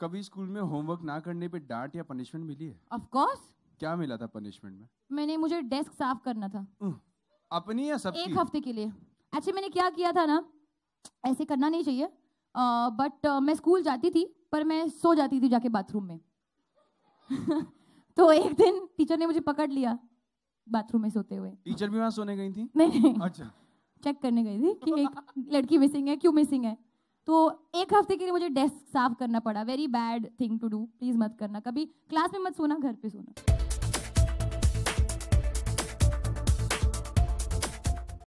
कभी स्कूल में होमवर्क ना करने पे डांट या पनिशमेंट मिली है? ऑफ़ कोर्स क्या मिला था पनिशमेंट में? मैंने मुझे डेस्क साफ़ करना था। अपनी या सबकी? एक हफ़्ते के लिए। एक्चुअली मैंने क्या किया था ना ऐसे करना नहीं चाहिए। बट uh, uh, मैं स्कूल जाती थी पर मैं सो जाती थी जाके बाथरूम में। तो एक दिन टीचर ने मुझे पकड़ लिया बाथरूम में सोते हुए। टीचर भी वहाँ सोने गई थी? नहीं अच्छा। चेक करने गई थी कि एक लड़की मिसिंग है क्यों मिसिंग है? तो एक हफ़्ते के लिए मुझे डेस्क साफ़ करना पड़ा। Very bad thing to do please मत करना। कभी क्लास में मत सोना, घर पे सोना।